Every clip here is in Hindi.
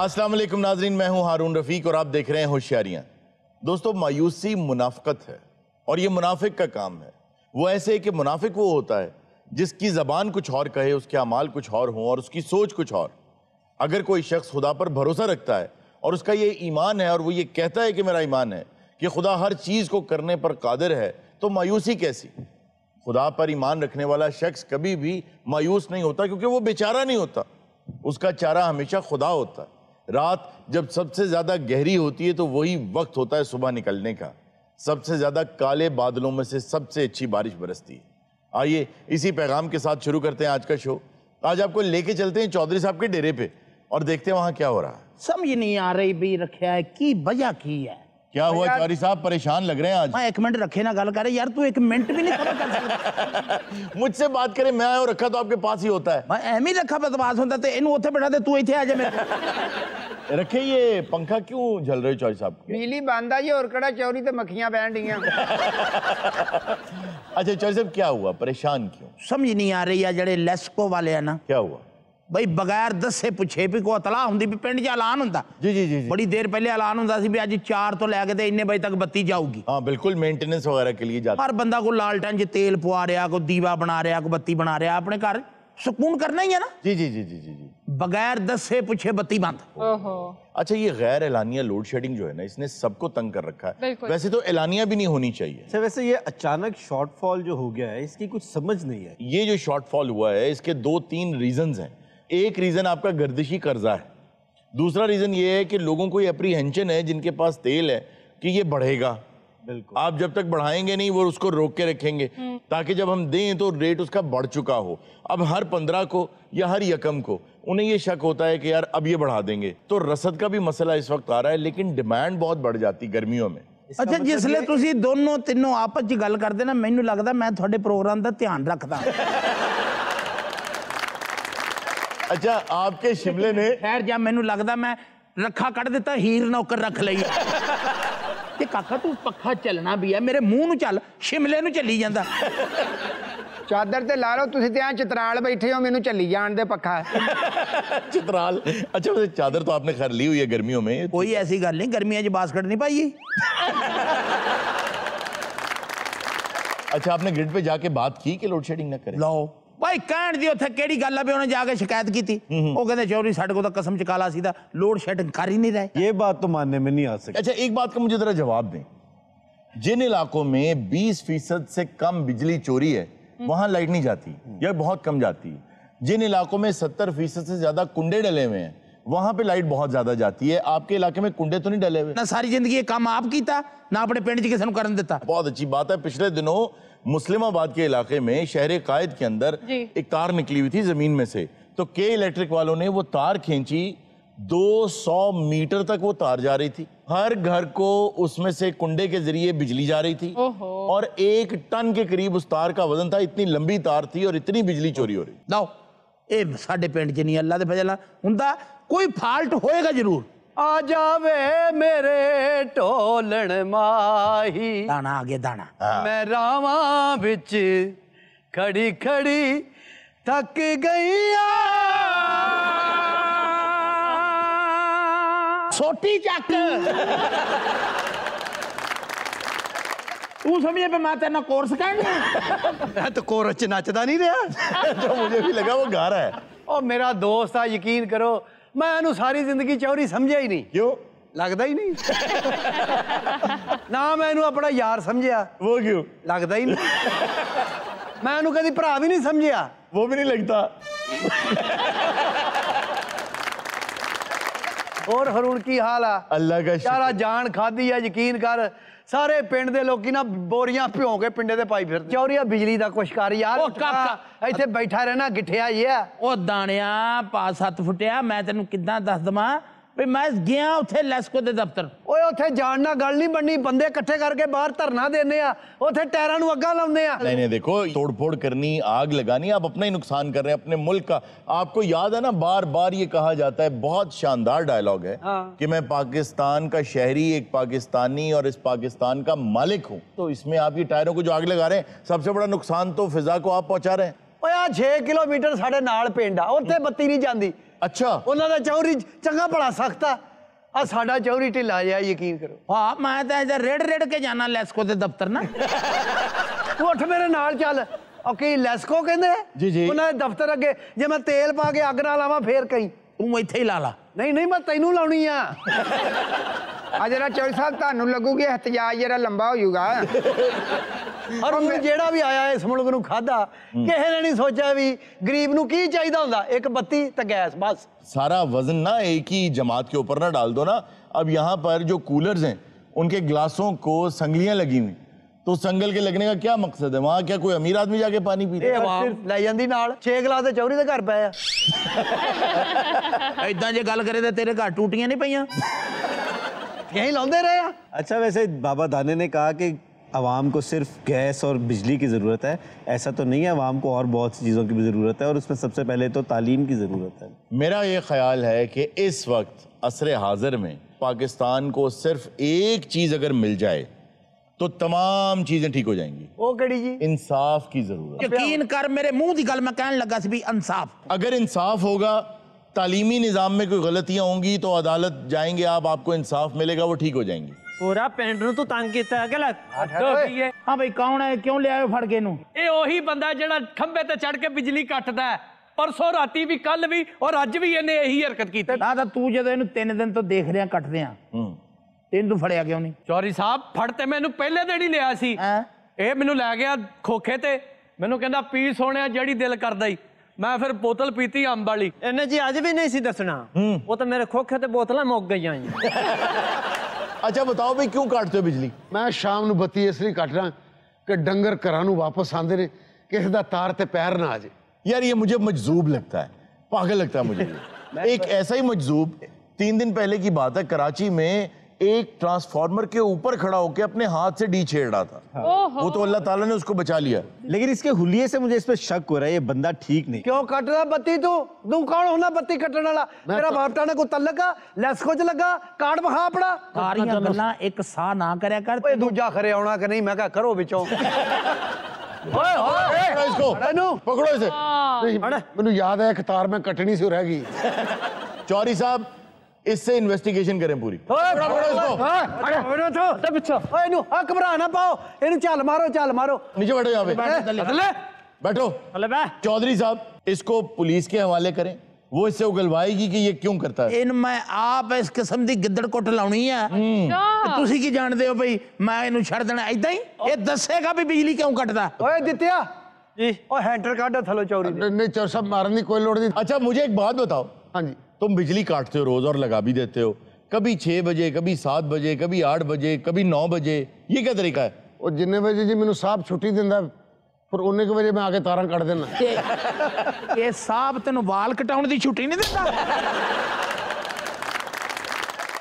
अस्सलाम वालेकुम नाजरीन, मैं हूँ हारून रफीक और आप देख रहे हैं होशियारियाँ। दोस्तों, मायूसी मुनाफकत है और ये मुनाफिक का काम है। वो ऐसे है कि मुनाफिक वो होता है जिसकी जबान कुछ और कहे, उसके अमाल कुछ और हों और उसकी सोच कुछ और। अगर कोई शख्स खुदा पर भरोसा रखता है और उसका ये ईमान है और वो ये कहता है कि मेरा ईमान है कि खुदा हर चीज़ को करने पर कादिर है तो मायूसी कैसी? खुदा पर ईमान रखने वाला शख्स कभी भी मायूस नहीं होता क्योंकि वो बेचारा नहीं होता। उसका चारा हमेशा खुदा होता है। रात जब सबसे ज़्यादा गहरी होती है तो वही वक्त होता है सुबह निकलने का। सबसे ज़्यादा काले बादलों में से सबसे अच्छी बारिश बरसती है। आइए इसी पैगाम के साथ शुरू करते हैं आज का शो। आज आपको लेके चलते हैं चौधरी साहब के डेरे पे और देखते हैं वहाँ क्या हो रहा है। समझ नहीं आ रही भी रखे है, की वजह की है? क्या हुआ? चौरी साहब परेशान लग रहे हैं आज। मैं एक मिनट रखे ना गल करे। यार तू एक मिनट भी नहीं कर सकता। मुझसे बात करे मैं आया रखा तो आपके पास ही होता है। मैं एम ही रखा बदमाश होता ते इन ओथे बैठा दे तू इथे आ जाए रखे ये पंखा क्यों झल रहे चौरी साहब? बिजली बंद आई और कड़ा चौरी तो मक्खियाँ बैठ रही अच्छा चौरी साहब क्या हुआ? परेशान क्यों? समझ नहीं आ रही है जड़े लेस्को वाले है ना। क्या हुआ? ਬਈ ਬਗੈਰ ਦੱਸੇ ਪੁੱਛੇ ਵੀ ਕੋ ਇਤਲਾਹ ਹੁੰਦੀ ਵੀ ਪਿੰਡ 'ਚ ਐਲਾਨ ਹੁੰਦਾ जी जी जी जी ਬੜੀ ਦੇਰ ਪਹਿਲੇ ਐਲਾਨ ਹੁੰਦਾ ਸੀ ਵੀ ਅੱਜ 4 ਤੋਂ ਲੈ ਕੇ ਤੇ ਇੰਨੇ ਵਜੇ ਤੱਕ ਬੱਤੀ ਜਾਊਗੀ हाँ बिल्कुल मेंटेनेंस वगैरह के लिए जाते ਹਰ ਬੰਦਾ ਕੋ ਲਾਲਟਨ 'ਚ ਤੇਲ ਪਵਾ ਰਿਹਾ ਕੋ ਦੀਵਾ ਬਣਾ ਰਿਹਾ ਕੋ ਬੱਤੀ ਬਣਾ ਰਿਹਾ ਆਪਣੇ ਘਰ ਸਕੂਨ ਕਰਨਾ ਹੀ ਹੈ ਨਾ जी जी जी जी जी जी ਬਗੈਰ ਦੱਸੇ ਪੁੱਛੇ ਬੱਤੀ ਬੰਦ ओहो अच्छा ये गैर एलानिया लोड शेडिंग जो है ना इसने सबको तंग कर रखा है बिल्कुल। वैसे तो एलानिया भी नहीं होनी चाहिए अच्छा वैसे ये अचानक शॉर्टफॉल जो हो गया है इसकी कुछ समझ नहीं है ये जो शॉर्टफॉल हुआ है इसके दो तीन रीजंस हैं एक रीजन आपका गर्दिशी कर्जा है दूसरा रीजन ये है कि लोगों को ये अप्रीहेंशन है जिनके पास तेल है कि ये बढ़ेगा बिल्कुल आप जब तक बढ़ाएंगे नहीं वो उसको रोक के रखेंगे ताकि जब हम दें तो रेट उसका बढ़ चुका हो अब हर पंद्रह को या हर यकम को उन्हें ये शक होता है कि यार अब ये बढ़ा देंगे तो रसद का भी मसला इस वक्त आ रहा है लेकिन डिमांड बहुत बढ़ जाती गर्मियों में ਅੱਛਾ ਜਿਸਲੇ ਤੁਸੀਂ ਦੋਨੋਂ ਤਿੰਨੋਂ ਆਪਸ ਚ ਗੱਲ ਕਰਦੇ ਨਾ ਮੈਨੂੰ ਲੱਗਦਾ ਮੈਂ ਤੁਹਾਡੇ ਪ੍ਰੋਗਰਾਮ ਦਾ ਧਿਆਨ ਰੱਖਦਾ अच्छा आपके शिमले ने ਖੈਰ ਜਾਂ ਮੈਨੂੰ ਲੱਗਦਾ ਮੈਂ ਰੱਖਾ ਕੱਢ ਦਿੱਤਾ ਹੀਰ ਨੌਕਰ ਰੱਖ ਲਈ ਤੇ ਕਾਕਾ ਤੂੰ ਪੱਖਾ ਚੱਲਣਾ ਵੀ ਹੈ ਮੇਰੇ ਮੂੰਹ ਨੂੰ ਚੱਲ ਸ਼ਿਮਲੇ ਨੂੰ ਚੱਲੀ ਜਾਂਦਾ ਚਾਦਰ ਤੇ ਲਾ ਲਓ ਤੁਸੀਂ ਤੇ ਆ ਚਤਰਾਲ ਬੈਠੇ ਹੋ ਮੈਨੂੰ ਚੱਲੀ ਜਾਣ ਦੇ ਪੱਖਾ चित्राल अच्छा वैसे चादर तो आपने खैर ली हुई है गर्मियों में ਕੋਈ ਐਸੀ ਗੱਲ ਨਹੀਂ ਗਰਮੀਆਂ 'ਚ ਬਾਸਕਟ ਨਹੀਂ ਪਾਈ अच्छा आपने ग्रिड पे जाके बात की कि लोड शेडिंग ना करें ਲਓ ਭਾਈ ਕਹਿਣ ਦੀ ਉੱਥੇ ਕਿਹੜੀ ਗੱਲ ਆ ਵੀ ਉਹਨੇ ਜਾ ਕੇ ਸ਼ਿਕਾਇਤ ਕੀਤੀ ਉਹ ਕਹਿੰਦੇ ਚੌਰੀ ਸਾਡੇ ਕੋਲ ਤਾਂ ਕਸਮ ਚਕਾਲਾ ਸੀ ਦਾ ਲੋਡ ਸ਼ੈਡਿੰਗ ਕਰ ਹੀ ਨਹੀਂ ਰਹੇ ये बात तो मानने में नहीं आ सकती अच्छा एक बात का मुझे जरा जवाब दें जिन इलाकों में 20 फीसद से कम बिजली चोरी है वहां लाइट नहीं जाती या बहुत कम जाती है जिन इलाकों में 70 फीसद से ज्यादा कुंडे डले हुए हैं वहां पे लाइट बहुत ज्यादा जाती है आपके इलाके में कुंडे तो नहीं डले हुए ਨਾ ਸਾਰੀ ਜ਼ਿੰਦਗੀ ਇਹ ਕੰਮ ਆਪ ਕੀਤਾ ਨਾ ਆਪਣੇ ਪਿੰਡ 'ਚ ਕਿਸੇ ਨੂੰ ਕਰਨ ਦਿੱਤਾ बहुत अच्छी बात है पिछले दिनों मुस्लिमाबाद के इलाके में शहर कायद के अंदर जी। एक तार निकली हुई थी जमीन में से तो के इलेक्ट्रिक वालों ने वो तार खींची 200 मीटर तक वो तार जा रही थी हर घर को उसमें से कुंडे के जरिए बिजली जा रही थी ओहो। और एक टन के करीब उस तार का वजन था इतनी लंबी तार थी और इतनी बिजली चोरी हो रही ਲਓ ਇਹ ਸਾਡੇ ਪਿੰਡ 'ਚ ਨਹੀਂ ਅੱਲਾ ਦੇ ਫਜ਼ਲ ਨਾਲ ਹੁੰਦਾ कोई फाल्ट होएगा ज़रूर। आ जावे मेरे ढोलन माही। दाना आगे दाना। हाँ। मैं रावा बिच खड़ी खड़ी थक गई छोटी चक तू समझे पे मैं तेरा कोर्स कह मैं तो कोर्स नचता नहीं रहा। जो मुझे भी लगा वो गा रहा है। और मेरा दोस्त है यकीन करो ਮੈਂ ਇਹਨੂੰ ਸਾਰੀ ਜ਼ਿੰਦਗੀ ਚੌਰੀ ਸਮਝਿਆ ਹੀ ਨਹੀਂ क्यों ਲੱਗਦਾ ਹੀ ਨਹੀਂ ਨਾ ਮੈਂ ਇਹਨੂੰ ਆਪਣਾ ਯਾਰ ਸਮਝਿਆ वो क्यों ਲੱਗਦਾ ਹੀ ਨਹੀਂ ਮੈਂ ਇਹਨੂੰ ਕਦੀ ਭਰਾ ਵੀ ਨਹੀਂ ਸਮਝਿਆ वो भी नहीं लगता ਹੋਰ ਹਰੂਣ ਕੀ ਹਾਲ ਆ अल्लाह का ਯਾਰਾ शुक्र ਜਾਨ ਖਾਦੀ ਆ ਯਕੀਨ ਕਰ ਸਾਰੇ ਪਿੰਡ ਦੇ ਲੋਕੀ ਨਾ ਬੋਰੀਆਂ ਭਿਉਂ ਕੇ ਪਿੰਡੇ ਦੇ ਪਾਈ ਫਿਰਦੇ ਚੌਰੀਆ ਬਿਜਲੀ ਦਾ ਕੁਛ ਕਰ ਯਾਰ ਉਹ ਕਾਕਾ। ਇੱਥੇ ਬੈਠਾ ਰਹਿਣਾ ਗਿੱਠਿਆ ਹੀ ਆ ਉਹ ਦਾਣਿਆ ਪਾ ਸੱਤ ਫੁੱਟਿਆ ਮੈਂ ਤੈਨੂੰ ਕਿੱਦਾਂ ਦੱਸ ਦਵਾਂ ਵੀ ਮੈਂ ਗਿਆ ਉੱਥੇ ਲੈਸਕੋ ਦੇ ਦਫ਼ਤਰ ਓਏ ਉੱਥੇ ਜਾਣ ਨਾਲ ਗੱਲ ਨਹੀਂ ਬਣਨੀ ਬੰਦੇ ਇਕੱਠੇ ਕਰਕੇ ਬਾਹਰ ਧਰਨਾ ਦੇਣੇ ਆ ਉੱਥੇ ਟਾਇਰਾਂ ਨੂੰ ਅੱਗਾ ਲਾਉਂਦੇ ਆ नहीं नहीं देखो तोड़फोड़ करनी आग लगानी आप अपना ही नुकसान कर रहे हैं अपने मुल्क का आपको याद है ना बार बार ये कहा जाता है बहुत शानदार डायलॉग है कि मैं पाकिस्तान का शहरी एक पाकिस्तानी और इस पाकिस्तान का मालिक हूं तो इसमें आप ये टायरों को जो आग लगा रहे हैं सबसे बड़ा नुकसान तो फिजा को आप पहुंचा रहे हैं ਓਏ ਆ 6 ਕਿਲੋਮੀਟਰ ਸਾਡੇ ਨਾਲ ਪਿੰਡ ਆ ਉੱਥੇ ਬੱਤੀ ਨਹੀਂ ਜਾਂਦੀ अच्छा ਉਹਨਾਂ ਦਾ ਚੌਰੀ ਚੰਗਾ ਭਲਾ ਸਖਤਾ ਆ ਸਾਡਾ ਚੌਰੀ ਢਿੱਲਾ ਜਿਹਾ ਯਕੀਨ ਕਰੋ ਹਾਂ ਮੈਂ ਤਾਂ ਇਹਦਾ ਰੇੜ ਰੇੜ ਕੇ ਜਾਣਾ ਲੈਸਕੋ ਦੇ ਦਫ਼ਤਰ ਨਾ ਤੂੰ ਉੱਠ ਮੇਰੇ ਨਾਲ ਚੱਲ ਉਹ ਕੀ ਲੈਸਕੋ ਕਹਿੰਦੇ ਆ? ਜੀ, ਜੀ। ਉਹਨਾਂ ਦੇ ਦਫ਼ਤਰ ਅੱਗੇ ਜੇ ਮੈਂ ਤੇਲ ਪਾ ਕੇ ਅੱਗ ਨਾ ਲਾਵਾਂ ਫੇਰ ਕਹੀਂ ਤੂੰ ਇੱਥੇ ਹੀ ਲਾ ਲਾ ਨਹੀਂ ਨਹੀਂ ਮੈਂ ਤੈਨੂੰ ਲਾਉਣੀ ਆ ਆ ਜਿਹੜਾ ਚੌਧਰੀ ਸਾਹਿਬ ਤੁਹਾਨੂੰ ਲੱਗੂਗੀ ਇhtiyਾਜ ਜਿਹੜਾ ਲੰਬਾ ਹੋ ਜਾਊਗਾ ਔਰ ਹੁਣ ਜਿਹੜਾ ਵੀ ਆਇਆ ਇਸ ਮੁਲਕ ਨੂੰ ਖਾਦਾ ਕਿਸੇ ਨੇ ਨਹੀਂ ਸੋਚਿਆ ਵੀ ਗਰੀਬ ਨੂੰ ਕੀ ਚਾਹੀਦਾ ਹੁੰਦਾ ਇੱਕ ਬੱਤੀ ਤੇ ਗੈਸ ਬਸ सारा वजन ना एक ही जमात के ऊपर ना डाल दो ना अब यहाँ पर जो कूलर्स हैं उनके ग्लासों को संगलियां लगी हुई तो संगल के लगने का क्या मकसद है वहां क्या कोई अमीर आदमी जाके पानी पी ਇਹ रहा है ਆਵਾਮ ਲੈ ਜਾਂਦੀ ਨਾਲ 6 ਗਲਾਸ ਤੇ ਚੌਰੀ ਦੇ ਘਰ ਪਏ ਆ ਐਦਾਂ ਜੇ ਗੱਲ ਕਰੇ ਤਾਂ ਤੇਰੇ ਘਰ ਟੂਟੀਆਂ ਨਹੀਂ ਪਈਆਂ ਯਹੀਂ ਲਾਉਂਦੇ ਰਹੇ ਆ अच्छा वैसे बाबा दाने ने कहा कि आवाम को सिर्फ़ गैस और बिजली की ज़रूरत है। ऐसा तो नहीं है आवाम को और बहुत सी चीज़ों की भी ज़रूरत है और उसमें सबसे पहले तो तालीम की ज़रूरत है। मेरा ये ख्याल है कि इस वक्त असर हाजिर में पाकिस्तान को सिर्फ़ एक चीज़ अगर मिल जाए तो तमाम चीज़ें ठीक हो जाएँगी। ओ कड़ी जी। इंसाफ की ज़रूरत यकीन कर मेरे मुँह की गल में कहने लगा भी इंसाफ। अगर इंसाफ होगा तालीमी निज़ाम में कोई गलतियाँ होंगी तो अदालत जाएँगे आप आपको इंसाफ मिलेगा वो ठीक हो जाएँगी। ਪੂਰਾ ਪਿੰਡ ਨੂੰ ਤੂੰ ਤੰਗ ਕੀਤਾ ਕਿ ਲੈ ਠਹਿਰ ਓਏ। ਹਾਂ ਬਈ ਕੌਣ ਹੈ ਕਿਉਂ ਲਿਆਏ ਫੜ ਕੇ ਇਹਨੂੰ ਇਹ ਉਹੀ ਬੰਦਾ ਜਿਹੜਾ ਖੰਭੇ ਤੇ ਚੜ ਕੇ ਬਿਜਲੀ ਕੱਟਦਾ ਹੈ ਪਰਸੋਂ ਰਾਤੀ ਵੀ ਕੱਲ ਵੀ ਔਰ ਅੱਜ ਵੀ ਇਹਨੇ ਇਹੀ ਹਰਕਤ ਕੀਤੀ ਨਾ ਤਾਂ ਤੂੰ ਜਦੋਂ ਇਹਨੂੰ ਤਿੰਨ ਦਿਨ ਤੋਂ ਦੇਖ ਰਿਹਾ ਕੱਟਦੇ ਆ ਤੈਨੂੰ ਤੂੰ ਫੜਿਆ ਕਿਉਂ ਨਹੀਂ ਚੌਰੀ ਸਾਹਿਬ ਫੜ ਤੇ ਮੈਨੂੰ ਪਹਿਲੇ ਦਿਨ ਹੀ ਲਿਆ ਸੀ ਹੈਂ? ਇਹ ਮੈਨੂੰ ਲੈ ਗਿਆ ਖੋਖੇ ਤੇ ਮੈਨੂੰ ਕਹਿੰਦਾ ਪੀ ਸੋਹਣਿਆ ਜਿਹੜੀ ਦਿਲ ਕਰਦਾ ਹੀ ਮੈਂ ਫਿਰ ਬੋਤਲ ਪੀਤੀ ਅੰਬ ਵਾਲੀ ਇਹਨੇ ਜੀ ਅੱਜ ਵੀ ਨਹੀਂ ਸੀ ਦੱਸਣਾ ਉਹ ਤਾਂ ਮੇਰੇ ਖੋਖੇ ਤੇ ਬੋਤਲਾਂ ਮੁੱਕ ਗਈਆਂ ਜੀ अच्छा बताओ भाई क्यों काटते हो बिजली ਮੈਂ ਸ਼ਾਮ ਨੂੰ ਬੱਤੀ ਇਸ ਲਈ ਕੱਟ ਰਾਂ ਕਿ ਡੰਗਰ ਘਰਾਂ ਨੂੰ ਵਾਪਸ ਆਉਂਦੇ ਨੇ ਕਿਸੇ ਦਾ ਤਾਰ ਤੇ ਪੈਰ ਨਾ ਆ ਜੇ यार ये मुझे मजजूब लगता है पागल लगता है मुझे ये। एक ऐसा ही मजजूब तीन दिन पहले की बात है कराची में एक ट्रांसफार्मर के ऊपर खड़ा होकर अपने हाथ से डी छेड़ रहा था वो तो अल्लाह ताला ने उसको बचा लिया लेकिन इसके हुलिये से मुझे इस पर शक हो रहा है ये बंदा ठीक नहीं ਕਿਉਂ ਕੱਟਦਾ ਬੱਤੀ ਤੂੰ ਤੂੰ ਕੌਣ ਹੁੰਦਾ ਬੱਤੀ ਕੱਟਣ ਵਾਲਾ ਤੇਰਾ ਬਾਪਟਾ ਨੇ ਕੋਈ ਤਲਕ ਆ ਲੈਸਕੋ ਚ ਲੱਗਾ ਕਾਰਡ ਵਿਖਾ ਆਪਣਾ ਸਾਰੀਆਂ ਗੱਲਾਂ ਇੱਕ ਸਾਹ ਨਾ ਕਰਿਆ ਕਰ ਓਏ ਦੂਜਾ ਖਰੇ ਆਉਣਾ ਕਿ ਨਹੀਂ ਮੈਂ ਕਿਹਾ ਕਰੋ ਵਿੱਚੋਂ ਓਏ ਹੋਏ पकड़ो इसको ਇਹਨੂੰ पकड़ो इसे ਨਹੀਂ ਮੈਨੂੰ ਯਾਦ ਹੈ ਇੱਕ ਤਾਰ ਮੈਂ ਕੱਟਣੀ ਸੀ ਉਹ ਰਹਿ ਗਈ चौरी साहब इससे इन्वेस्टिगेशन करें पूरी ਓਏ पकड़ो, पकड़ो इसको ਓਏ ਉੱਠੋ ਤੇ ਪਿੱਛੇ ਓਏ ਇਹਨੂੰ ਆ ਘਬਰਾ ਨਾ ਪਾਓ ਇਹਨੂੰ ਚੱਲ ਮਾਰੋ ਚੱਲ ਮਾਰੋ नीचे बैठो यहाँ पे ਅਦਲੇ बैठो ਹਲੇ ਬੈ चौधरी साहब इसको पुलिस के हवाले करें वो इससे उगलवाएगी कि ये क्यों करता है ਇਹਨੂੰ ਮੈਂ ਆਪ ਇਸ ਕਿਸਮ ਦੀ ਗਿੱਦੜ ਕੁੱਟ ਲਾਉਣੀ ਆ ਤੇ ਤੁਸੀਂ ਕੀ ਜਾਣਦੇ ਹੋ ਬਈ ਮੈਂ ਇਹਨੂੰ ਛੱਡ ਦੇਣਾ ਐਦਾਂ ਹੀ ਇਹ ਦੱਸੇਗਾ ਵੀ ਬਿਜਲੀ ਕਿਉਂ ਕੱਟਦਾ ਓਏ ਦਿੱਤਿਆ ਜੀ ਓ ਹੈਂਟਰ ਕੱਢ ਥੱਲੋਂ ਚੌਰੀ ਦੇ ਨਹੀਂ ਚੌਰ ਸਾਹਿਬ ਮਾਰਨ ਦੀ ਕੋਈ ਲੋੜ ਨਹੀਂ अच्छा मुझे एक बात बताओ ਹਾਂਜੀ तुम बिजली काटते हो रोज और लगा भी देते हो कभी छह बजे कभी सात बजे कभी आठ बजे कभी नौ बजे ये क्या तरीका है ਉਹ ਜਿੰਨੇ ਵਜੇ ਜੀ ਮੈਨੂੰ ਸਾਹਿਬ ਛੁੱਟੀ ਦਿੰਦਾ ਫਿਰ ਉਹਨੇ ਕੁ ਵਜੇ ਮੈਂ ਆ ਕੇ ਤਾਰਾਂ ਕੱਢ ਦੇਣਾ ਤੇ ਇਹ ਸਾਹਬ ਤੈਨੂੰ ਵਾਲ ਕਟਾਉਣ ਦੀ ਛੁੱਟੀ ਨਹੀਂ ਦਿੰਦਾ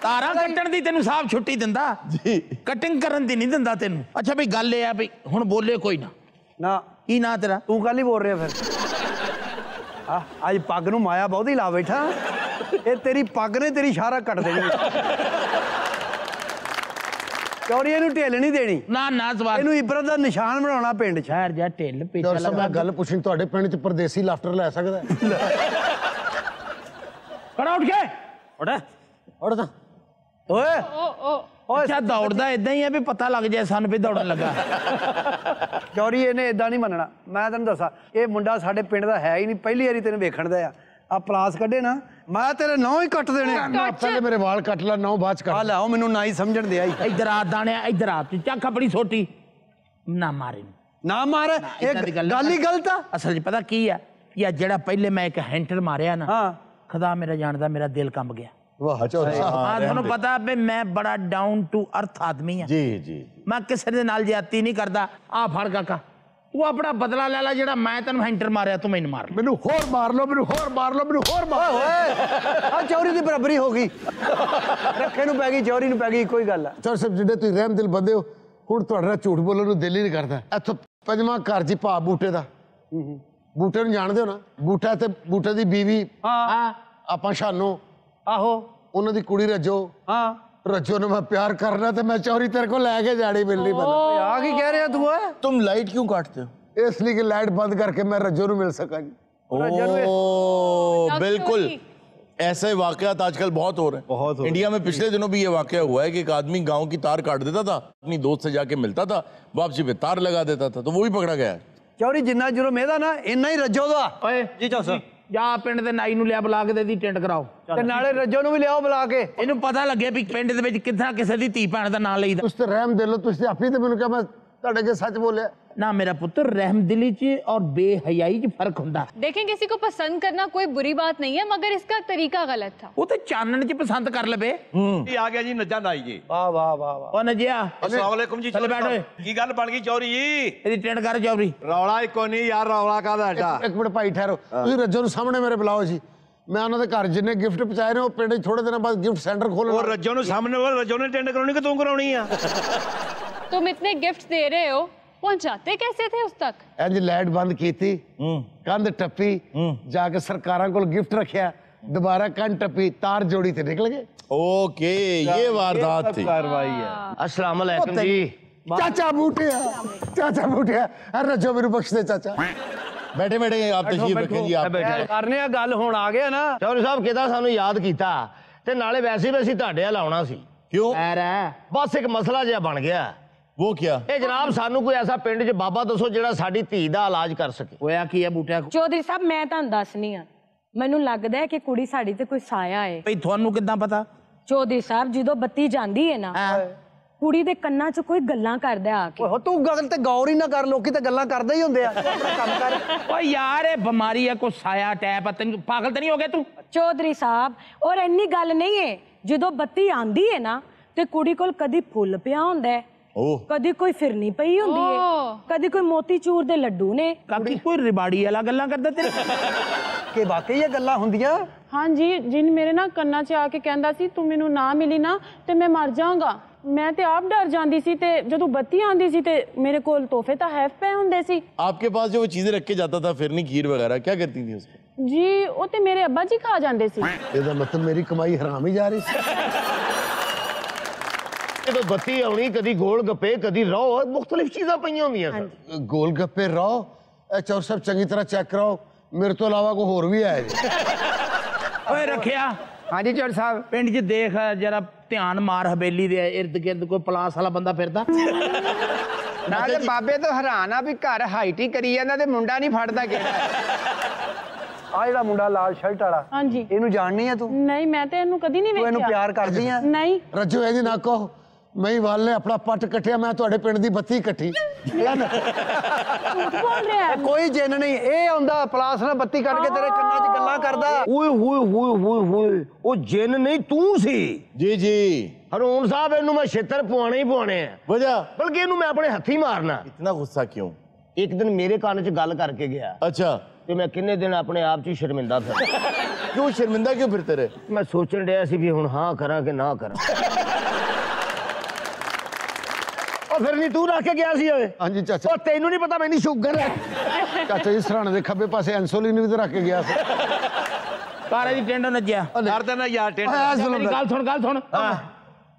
ਤਾਰਾਂ ਕੱਟਣ ਦੀ ਤੈਨੂੰ ਸਾਹਬ ਛੁੱਟੀ ਦਿੰਦਾ जी ਕਟਿੰਗ ਕਰਨ ਦੀ ਨਹੀਂ ਦਿੰਦਾ ਤੈਨੂੰ ਅੱਛਾ ਬਈ ਗੱਲ ਇਹ ਆ ਬਈ ਹੁਣ ਬੋਲੇ ਕੋਈ ਨਾ ਨਾ ਕੀ ਨਾਂ ਤੇਰਾ ਤੂੰ ਕੱਲ ਹੀ ਬੋਲ ਰਿਹਾ ਫਿਰ ਆ ਅੱਜ ਪੱਗ ਨੂੰ ਮਾਇਆ ਬਹੁਤੀ ਲਾ ਬੈਠਾ ਇਹ ਤੇਰੀ ਪੱਗ ਨੇ ਤੇਰੀ ਇਸ਼ਾਰਾ ਕੱਟ ਦੇਣੀ ਚੌਰੀ ਇਹਨੂੰ ਢਿੱਲ ਨਹੀਂ ਦੇਣੀ? ਨਾ ਨਾ ਸਵਾਲ ਇਹਨੂੰ ਇਬਰਤ ਦਾ ਨਿਸ਼ਾਨ ਬਣਾਉਣਾ ਪਿੰਡ 'ਚ। ਸ਼ਹਿਰ ਜਾ ਢਿੱਲ ਸਾਹਿਬ ਲਗਾ। ਮੈਂ ਗੱਲ ਪੁੱਛਣੀ ਤੁਹਾਡੇ ਪਿੰਡ 'ਚ ਪਰਦੇਸੀ ਲਾਫਟਰ ਲੈ ਸਕਦਾ ਹੈ? ਖੜਾ ਉੱਠ ਕੇ। ਉੜ ਉੜ ਤਾਂ। ਓਏ। ਓਏ। ਅੱਛਾ ਦੌੜਦਾ ਇਦਾਂ ਹੀ ਆ ਵੀ ਪਤਾ ਲੱਗ ਜਾਏ ਸਾਨੂੰ ਵੀ ਦੌੜਨ ਲੱਗਾ। ਚੌਰੀ ਇਹਨੇ ਇਦਾਂ ਨਹੀਂ ਮੰਨਣਾ। ਮੈਂ ਤੈਨੂੰ ਦੱਸਾਂ ਇਹ ਮੁੰਡਾ ਸਾਡੇ ਪਿੰਡ ਦਾ ਹੈ ਹੀ ਨਹੀਂ ਪਹਿਲੀ ਵਾਰੀ ਤੈਨੂੰ ਵੇਖਣ ਦਾ ਆ। ਆ ਪਲਾਸ ਕੱਢੇ ਨਾ ਮੈਂ ਤੇਰੇ ਨਾਂ ਹੀ ਕੱਟ ਦੇਣੇ ਆ ਨਾ ਪਹਿਲੇ ਮੇਰੇ ਵਾਲ ਕੱਟ ਲੈ ਨਾ ਬਾਅਦ ਚ ਆ ਕੱਟ ਲੈ ਉਹ ਮੈਨੂੰ ਨਾ ਹੀ ਸਮਝਣ ਦੇ ਆਈ ਇੱਧਰ ਆ ਦਾਣਿਆ ਇੱਧਰ ਆ ਤੂੰ ਚੱਕ ਆਪਣੀ ਛੋਟੀ ਨਾ ਮਾਰੇ ਨੂੰ। ਨਾ ਮਾਰ ਇਹ ਏਦਾਂ ਦੀ ਗੱਲ ਗੱਲ ਹੀ ਗਲਤ ਆ ਅਸਲ 'ਚ ਪਤਾ ਕੀ ਆ ਯਾ ਜਿਹੜਾ ਪਹਿਲੇ ਮੈਂ ਇੱਕ ਹੈਂਟਰ ਮਾਰਿਆ ਨਾ ਹਾਂ ਖੁਦਾ ਮੇਰਾ ਜਾਣਦਾ ਮੇਰਾ ਦਿਲ ਕੰਬ ਗਿਆ ਵਾਹ ਚੌਰ ਸਾਹਿਬ ਹਾਂ ਤੁਹਾਨੂੰ ਪਤਾ ਵੀ ਮੈਂ ਬੜਾ ਡਾਊਨ ਟੂ ਅਰਥ ਆਦਮੀ ਆ जी जी ਮੈਂ ਕਿਸੇ ਦੇ ਨਾਲ ਜ਼ਿਆਦਤੀ ਨਹੀਂ ਕਰਦਾ ਆ ਫੜ ਕਾਕਾ ਤੂੰ ਆਪਣਾ ਬਦਲਾ ਲੈ ਲੈ ਜਿਹੜਾ ਮੈਂ ਤੈਨੂੰ ਹੈਂਟਰ ਮਾਰਿਆ ਤੂੰ ਮੈਨੂੰ ਮਾਰ ਮੈਨੂੰ ਹੋਰ ਮਾਰ ਲਓ ਮੈਨੂੰ ਹੋਰ ਮਾਰ ਲਓ ਮੈਨੂੰ ਹੋਰ ਮਾਰ ਓਏ ਆ ਚੌਰੀ ਦੀ ਬਰਾਬਰੀ ਹੋ ਗਈ। ਰੱਖੇ ਨੂੰ ਪੈ ਗਈ ਚੌਰੀ ਨੂੰ ਪੈ ਗਈ ਕੋਈ ਗੱਲ ਆ। ਚੌਰ ਸਾਹਿਬ ਜਿਹੜੇ ਤੁਸੀਂ ਰਹਿਮ ਦਿਲ ਬੰਦੇ ਹੋ ਹੁਣ ਤੁਹਾਡੇ ਨਾਲ ਝੂਠ ਬੋਲਣ ਨੂੰ ਦਿਲ ਹੀ ਨਹੀਂ ਕਰਦਾ। ਇੱਥੋਂ ਪੰਜਵਾਂ ਘਰ ਜੀ ਭਾ ਬੂਟੇ ਦਾ। ਬੂਟੇ ਨੂੰ ਜਾਣਦੇ ਹੋ ਨਾ? ਬੂਟਾ ਤੇ ਬੂਟੇ ਦੀ ਬੀਵੀ ਹਾਂ। ਆਪਾਂ ਸ਼ਾਨੋ। ਆਹੋ। ਉਹਨਾਂ ਦੀ ਕੁੜੀ ਰੱਜੋ। ਹਾਂ। रजू ने मैं प्यार करना ते तो मैं चोरी तेरे को लेके जाड़ी मिलनी बना आ कह रहे तू है? तुम लाइट क्यों काटते हो? इसलिए कि लाइट बंद करके मैं रजू नु मिल सका ओ बिल्कुल। ऐसे वाकयात आजकल बहुत हो रहे हैं। बहुत हो इंडिया में पिछले दिनों भी ये वाकया हुआ है कि एक आदमी गाँव की तार काट देता था अपनी दोस्त से जाके मिलता था वापसी पे तार लगा देता था तो वो भी पकड़ा गया चौरी जिन्ना जुर्म है ना इन्ना ही रजो दो। जी चौ सर। ਜਾ ਪਿੰਡ ਦੇ ਨਾਈ ਨੂੰ ਲਿਆ ਬੁਲਾ ਕੇ ਤੇ ਦੀ ਟਿੰਡ ਕਰਾਓ। ਤੇ ਨਾਲੇ ਰੱਜੋ ਨੂੰ ਵੀ ਲਿਆਓ ਬੁਲਾ ਕੇ। ਇਹਨੂੰ ਪਤਾ ਲੱਗੇ ਵੀ ਪਿੰਡ ਦੇ ਵਿੱਚ ਕਿੱਥਾ ਕਿਸੇ ਦੀ ਧੀ ਭੈਣ ਦਾ ਨਾਂ ਲਈਦਾ। ਤੁਸੀਂ ਤੇ ਰਹਿਮ ਦੇ ਲੋ ਤੁਸੀਂ ਆਪੀ ਤੇ ਮੈਨੂੰ ਕਿਹਾ ਮੈਂ ਤੁਹਾਡੇ ਅੱਗੇ ਸੱਚ ਬੋਲਿਆ। ਨਾ ਮੇਰਾ ਪੁੱਤਰ ਰਹਿਮਦਿਲੀ 'ਚ ਔਰ ਬੇਹਯਾਈ 'ਚ ਫਰਕ ਹੁੰਦਾ देखें किसी को पसंद करना कोई बुरी बात नहीं है मगर इसका तरीका गलत था ਉਹ ਤੇ ਚਾਨਣ 'ਚ ਪਸੰਦ ਕਰ ਲਵੇ ਜੀ ਆ ਗਿਆ ਜੀ ਨੱਜਾ ਨਾਈ ਜੀ ਵਾਹ ਵਾਹ ਵਾਹ ਵਾਹ ਉਹ ਨਜਿਆ ਅਸਲਾਮ ਵਾਲੇਕੁਮ ਜੀ ਥੱਲੇ ਬੈਠ ਓਏ ਕੀ ਗੱਲ ਬਣ ਗਈ ਚੌਰੀ ਜੀ ਇਹਦੀ ਟਿੰਡ ਕਰ ਚੌਰੀ ਰੌਲਾ ਇੱਕੋ ਨਹੀਂ ਯਾਰ ਰੌਲਾ ਕਾਹਦਾ ਐਡਾ ਇੱਕ ਮਿੰਟ ਭਾਈ ਠਹਿਰੋ ਤੁਸੀਂ ਰੱਜੋ ਨੂੰ ਸਾਹਮਣੇ ਮੇਰੇ ਬੁਲਾਓ ਜੀ ਮੈਂ ਉਹਨਾਂ ਦੇ ਘਰ ਜਿੰਨੇ ਗਿਫਟ ਪਹੁੰਚਾਏ ਨੇ ਉਹ ਪਿੰਡ 'ਚ ਥੋੜੇ ਦਿਨਾਂ ਬਾਅਦ ਗਿਫਟ ਸੈਂਟਰ ਉਹ ਖੋਲਣਾ ਰੱਜੋ ਨੂੰ ਸਾਹਮਣੇ ਉਹ ਰੱਜੋ ਨੇ ਟੈਂਡ ਕਰਾਉਣੀ ਕਿ ਤੂੰ ਕਰਾਉਣੀ ਆ तुम इतने गिफ्ट दे रहे हो पहुंचाते कैसे थे उस तक ਇੰਜ ਲਾਈਟ ਬੰਦ ਕੀਤੀ ਕੰਧ ਟੱਪੀ ਜਾ ਕੇ ਸਰਕਾਰਾਂ ਕੋਲ ਗਿਫਟ ਰੱਖਿਆ ਦੁਬਾਰਾ ਕੰਧ ਟੱਪੀ ਤਾਰ ਜੋੜੀ ਤੇ ਨਿਕਲ ਗਏ ओके ये वारदात थी कार्रवाई है ਅਸਲਾਮ ਅਲੈਕੁਮ ਜੀ ਚਾਚਾ ਬੂਟਿਆ ਚਾਚਾ ਬੂਟਿਆ ਅਰੇ ਰੱਜੋ ਮੈਨੂੰ ਬਖਸ਼ ਦੇ ਚਾਚਾ बैठे बैठे आप तशरीफ रखें जी आप ਕਰਨੇ ਆ ਗੱਲ ਹੁਣ ਆ ਗਿਆ ਨਾ ਚੌਰੀ ਸਾਹਿਬ ਕਿਦਾਂ ਸਾਨੂੰ ਯਾਦ ਕੀਤਾ ਤੇ ਨਾਲੇ ਵੈਸੇ ਵੀ ਅਸੀਂ ਤੁਹਾਡੇ ਵੱਲ ਆਉਣਾ ਸੀ क्यों ਐਰ ਬਸ ਇੱਕ ਮਸਲਾ ਜਿਹਾ ਬਣ ਗਿਆ ਉਹ ਕਿਆ ਇਹ ਜਨਾਬ ਸਾਨੂੰ ਕੋਈ ਐਸਾ ਪਿੰਡ 'ਚ ਬਾਬਾ ਦੱਸੋ ਜਿਹੜਾ ਸਾਡੀ ਧੀ ਦਾ ਇਲਾਜ ਕਰ ਸਕੇ ਹੋਇਆ ਕੀ ਹੈ ਬੂਟਿਆ ਚੌਧਰੀ ਸਾਹਿਬ ਮੈਂ ਤੁਹਾਨੂੰ ਦੱਸਨੀ ਆ ਮੈਨੂੰ ਲੱਗਦਾ ਹੈ ਕਿ ਕੁੜੀ ਸਾਡੀ ਤੇ ਕੋਈ ਸਾਇਆ ਏ ਭਈ ਤੁਹਾਨੂੰ ਕਿੱਦਾਂ ਪਤਾ ਚੌਧਰੀ ਸਾਹਿਬ ਜਦੋਂ ਬੱਤੀ ਜਾਂਦੀ ਹੈ ਨਾ ਕੁੜੀ ਦੇ ਕੰਨਾਂ 'ਚ ਕੋਈ ਗੱਲਾਂ ਕਰਦਾ ਆ ਕੇ ਓਏ ਤੂੰ ਗੱਲ ਤੇ ਗੌਰ ਹੀ ਨਾ ਕਰ ਲੋਕੀ ਤੇ ਗੱਲਾਂ ਕਰਦੇ ਹੀ ਹੁੰਦੇ ਆ ਆਪਣਾ ਕੰਮ ਕਰ ਓਏ ਯਾਰ ਇਹ ਬਿਮਾਰੀ ਆ ਕੋਈ ਸਾਇਆ ਟੈਪ ਆ ਤੈਨੂੰ ਪਾਗਲ ਤਾਂ ਨਹੀਂ ਹੋ ਗਿਆ ਤੂੰ ਚੌਧਰੀ ਸਾਹਿਬ ਔਰ ਇੰਨੀ ਗੱਲ ਨਹੀਂ ਏ ਜਦੋਂ ਬੱਤੀ ਆਂਦੀ ਏ ਨਾ ਤੇ ਕੁੜੀ ਕੋਲ ਕਦੀ ਫੁੱਲ ਪਿਆ ਹੁੰਦਾ ਹੈ ਕਦੀ ਕੋਈ ਫਿਰਨੀ ਪਈ ਹੁੰਦੀ ਹੈ ਓਹ। ਕਦੀ ਕੋਈ ਮੋਤੀ ਚੂਰ ਦੇ ਲੱਡੂ ਨੇ ਕਾਕੀ ਕੋਈ ਰਿਬਾੜੀ ਵਾਲਾ ਗੱਲਾਂ ਕਰਦਾ ਤੇਰੇ ਕਿ ਵਾਕਈ ਇਹ ਗੱਲਾਂ ਹੁੰਦੀਆਂ ਹਾਂਜੀ ਜਿਨ ਮੇਰੇ ਨਾਲ ਕੰਨਾਂ 'ਚ ਆ ਕੇ ਕਹਿੰਦਾ ਸੀ ਤੂੰ ਮੈਨੂੰ ਨਾ ਮਿਲੀ ਨਾ ਤੇ ਮੈਂ ਮਰ ਜਾਵਾਂਗਾ ਮੈਂ ਤੇ ਆਪ ਡਰ ਜਾਂਦੀ ਸੀ ਤੇ ਜਦੋਂ ਬੱਤੀ ਆਂਦੀ ਸੀ ਤੇ ਮੇਰੇ ਕੋਲ ਤੋਹਫੇ ਤਾਂ ਹੈਫ ਪਏ ਹੁੰਦੇ ਸੀ आपके पास जो वो चीजें रख के जाता था फिरनी खीर वगैरह क्या करती थी उसको ਜੀ ਉਹ ਤੇ ਮੇਰੇ ਅੱਬਾ ਜੀ ਖਾ ਜਾਂਦੇ ਸੀ ਇਹਦਾ ਮਤਲਬ ਮੇਰੀ ਕਮਾਈ ਹਰਾਮ ਹੀ ਜਾ ਰਹੀ ਸੀ ਜਦੋਂ ਬੱਤੀ ਆਉਣੀ ਕਦੀ ਗੋਲ ਗੱਪੇ ਕਦੀ ਰੋ ਮੁxtਲਿਫ ਚੀਜ਼ਾਂ ਪਈਆਂ ਹੁੰਦੀਆਂ ਸਨ ਗੋਲ ਗੱਪੇ ਰਹੋ ਇਹ ਚੌਰ ਸਾਹਿਬ ਚੰਗੀ ਤਰ੍ਹਾਂ ਚੈੱਕ ਕਰਾਓ ਮੇਰੇ ਤੋਂ ਇਲਾਵਾ ਕੋਈ ਹੋਰ ਵੀ ਆਇਆ ਜੀ ਓਏ ਰੱਖਿਆ ਹਾਂਜੀ ਚੌਰ ਸਾਹਿਬ ਪਿੰਡ 'ਚ ਦੇਖ ਜਰਾ ਧਿਆਨ ਮਾਰ ਹਵੇਲੀ ਦੇ ਇਰਦ ਗਿਰਦ ਕੋਈ ਪਲਾਸ ਵਾਲਾ ਬੰਦਾ ਫਿਰਦਾ ਮੈਂ ਤੇ ਬਾਬੇ ਤੋਂ ਹੈਰਾਨ ਆ ਵੀ ਘਰ ਹਾਈਟੀ ਕਰੀ ਜਾਂਦਾ ਤੇ ਮੁੰਡਾ ਨਹੀਂ ਫੜਦਾ ਕਿਹੜਾ ਆ ਜਿਹੜਾ ਮੁੰਡਾ ਲਾਲ ਸ਼ਰਟ ਵਾਲਾ ਹਾਂਜੀ ਇਹਨੂੰ ਜਾਣਨੀ ਆ ਤੂੰ ਨਹੀਂ ਮੈਂ ਤੇ ਇਹਨੂੰ ਕਦੀ ਨਹੀਂ ਤੂੰ ਇਹਨੂੰ ਵੇਖਿਆ ਪਿਆਰ ਕਰਦੀ ਆ ਨਹੀਂ ਰੱਜੋ ਇਹਦੀ ਨਾ ਕਹੋ ਮੈਂ ਹੀ ਵਾਲ ਨੇ ਆਪਣਾ ਪੱਟ ਕੱਟਿਆ ਮੈਂ ਤੁਹਾਡੇ ਪਿੰਡ ਦੀ ਬੱਤੀ ਕੱਟੀ ਝੂਠ ਬੋਲ ਰਿਹਾ ਹੈ। ਇਹ ਕੋਈ ਜਿੰਨ ਨਹੀਂ ਇਹ ਆਉਂਦਾ ਪਲਾਸ ਨਾਲ ਬੱਤੀ ਕੱਢ ਕੇ ਤੇਰੇ ਕੰਨਾਂ 'ਚ ਗੱਲਾਂ ਕਰਦਾ ਓਏ ਹੋਏ ਹੋਏ ਹੋਏ ਹੋਏ ਉਹ ਜਿੰਨ ਨਹੀਂ ਤੂੰ ਸੀ जी जी ਹਰੂਨ ਸਾਹਿਬ ਇਹਨੂੰ ਮੈਂ ਛੇਤਰ ਪਵਾਣੇ ਹੀ ਪਵਾਣੇ ਆ वजह ਬਲਕਿ ਇਹਨੂੰ ਮੈਂ ਆਪਣੇ ਹੱਥੀ ਮਾਰਨਾ इतना गुस्सा क्यों ਇੱਕ ਦਿਨ ਮੇਰੇ ਕੰਨ 'ਚ ਗੱਲ ਕਰਕੇ ਗਿਆ अच्छा ਤੇ ਮੈਂ ਕਿੰਨੇ ਦਿਨ ਆਪਣੇ ਆਪ 'ਚ ਹੀ ਸ਼ਰਮਿੰਦਾ ਫਿਰ क्यों शर्मिंदा क्यों फिरते रहे ਮੈਂ ਸੋਚਣ ਡਿਆ ਸੀ ਵੀ ਹੁਣ ਹਾਂ ਕਰਾਂ ਕਿ ਨਾ ਕਰਾਂ ਫਿਰ ਨਹੀਂ ਤੂੰ ਰੱਖ ਕੇ ਗਿਆ ਸੀ ਓਏ ਹਾਂਜੀ ਚਾਚਾ ਉਹ ਤੈਨੂੰ ਨਹੀਂ ਪਤਾ ਮੈਨੂੰ ਸ਼ੂਗਰ ਹੈ ਚਾਚਾ ਜੀ ਸਰਾਣੇ ਦੇ ਖੱਬੇ ਪਾਸੇ ਇਨਸੂਲਿਨ ਵੀ ਤੇ ਰੱਖ ਕੇ ਗਿਆ ਸੀ ਕਾਰੇ ਦੀ ਟਿੰਡ ਨੱਜਿਆ ਕਰ ਦੇਣਾ ਯਾਰ ਟੈਂਟ ਆਹ ਮੇਰੀ ਜ਼ੁਲਮ ਗੱਲ ਸੁਣ ਗੱਲ ਸੁਣ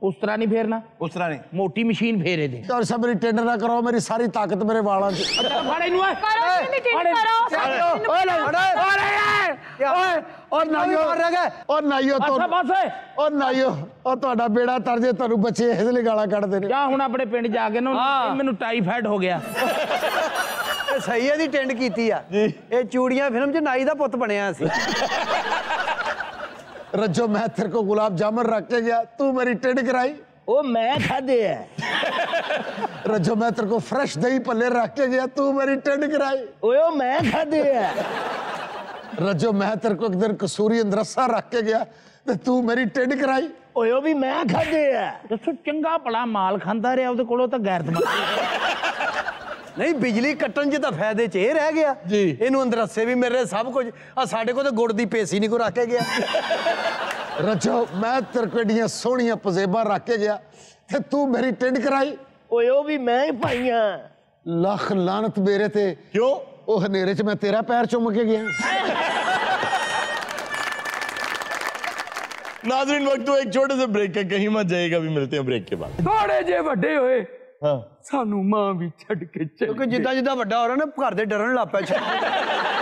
ਉਸ ਤਰ੍ਹਾਂ ਨਹੀਂ ਫੇਰਨਾ ਉਸ ਤਰ੍ਹਾਂ ਨਹੀਂ ਮੋਟੀ ਮਸ਼ੀਨ ਫੇਰੇ ਦੇ ਚੌਰ ਸਾਹਿਬ ਮੇਰੀ ਟੈਂਡਰ ਨਾ ਕਰਾਓ ਮੇਰੀ ਸਾਰੀ ਤਾਕਤ ਮੇਰੇ ਵਾਲਾਂ 'ਚ ਅੱਛਾ ਫੜ ਇਹਨੂੰ ਓਏ ਕਰੋ ਇਹਨੂੰ ਵੀ ਟਿੰਡ ਕਰੋ ਓਏ ਲੈ ਓਏ ਓਏ ਓਏ ਨਾਈਓ ਮਾਰ ਰਿਹਾ ਉਹ ਨਾਈਓ ਬਸ ਤੋਂ ਬਸ ਓਏ ਉਹ ਨਾਈਓ ਉਹ ਤੁਹਾਡਾ ਬੇੜਾ ਤਰਜੇ ਤੁਹਾਨੂੰ ਬੱਚੇ ਇਹਦੇ ਲਈ ਗਾਲਾਂ ਕੱਢਦੇ ਨੇ ਜਾ ਹੁਣ ਆਪਣੇ ਪਿੰਡ ਜਾ ਕੇ ਨਾ ਇਹ ਮੈਨੂੰ ਟਾਈਫਾਇਡ ਹੋ ਗਿਆ ਇਹ ਸਹੀ ਇਹਦੀ ਟਿੰਡ ਕੀਤੀ ਆ ਇਹ ਚੂੜੀਆਂ ਫਿਲਮ 'ਚ ਨਾਈ ਦਾ ਪੁੱਤ ਬਣਿਆ ਸੀ ਰੱਜੋ ਮੈਂ ਤੇਰੇ ਕੋ ਗੁਲਾਬ ਜਾਮਨ ਰੱਖ ਕੇ ਗਿਆ ਤੂੰ ਮੇਰੀ ਟਿੰਡ ਕਰਾਈ ਉਹ ਮੈਂ ਖਾਦੇ ਆ ਰੱਜੋ ਮੈਂ ਤੇਰੇ ਕੋ ਫਰੈਸ਼ ਦਹੀਂ ਭੱਲੇ ਰੱਖ ਕੇ ਗਿਆ ਤੂੰ ਮੇਰੀ ਟਿੰਡ ਕਰਾਈ ਓਏ ਉਹ ਮੈਂ ਖਾਦੇ ਆ ਰੱਜੋ ਮੈਂ ਤੇਰੇ ਕੋ ਇੱਕ ਦਿਨ ਕਸੂਰੀ ਅੰਦਰਸਾ ਰੱਖ ਕੇ ਗਿਆ ਤੇ ਤੂੰ ਮੇਰੀ ਟਿੰਡ ਕਰਾਈ ਓਏ ਉਹ ਵੀ ਮੈਂ ਖਾਦੇ ਆ ਦੱਸੋ ਚੰਗਾ ਭਲਾ ਮਾਲ ਖਾਂਦਾ ਰਿਹਾ ਉਹਦੇ ਕੋਲੋਂ ਤਾਂ ਗੈਰਤ ਨਹੀਂ ਬਿਜਲੀ ਕੱਟਣ 'ਚ ਤਾਂ ਫਾਇਦੇ 'ਚ ਇਹ ਰਹਿ ਗਿਆ ਜੀ। ਇਹਨੂੰ ਅੰਦਰਸੇ ਵੀ ਮਿਲ ਰਹੇ ਸਭ ਕੁਝ ਆ ਸਾਡੇ ਕੋਲ ਤਾਂ ਗੁੜ ਦੀ ਪੇਸੀ ਨਹੀਂ ਕੋ ਰੱਖ ਕੇ ਗਿਆ ਰੱਜੋ ਮੈਂ ਤੇਰੇ ਕੋ ਏਡੀਆਂ ਸੋਹਣੀਆਂ ਪਜ਼ੇਬਾਂ ਰੱਖ ਕੇ ਗਿਆ ਤੇ ਤੂੰ ਮੇਰੀ ਟਿੰਡ ਕਰਾਈ ਓਏ ਉਹ ਵੀ ਮੈਂ ਹੀ ਪਾਈਆਂ ਲੱਖ ਲਾਨਤ ਮੇਰੇ ਤੇ क्यों ਉਹ ਹਨੇਰੇ 'ਚ ਮੈਂ ਤੇਰਾ ਪੈਰ ਚੁੰਮ ਕੇ ਗਿਆ नाजरीन वक्त तो एक छोटे से ब्रेक का कहीं मत जाइएगा अभी मिलते हैं ब्रेक के बाद ਥੋੜੇ ਜੇ ਵੱਡੇ ਹੋਏ हाँ ਸਾਨੂੰ ਮਾਂ ਵੀ ਛੱਡ ਕੇ ਚਲੀ ਕਿਉਂਕਿ ਜਿੱਦਾਂ ਜਿੱਦਾਂ ਵੱਡਾ ਹੋ ਰਿਹਾ ਨਾ ਘਰ ਦੇ ਡਰਨ ਲੱਗ ਪਿਆ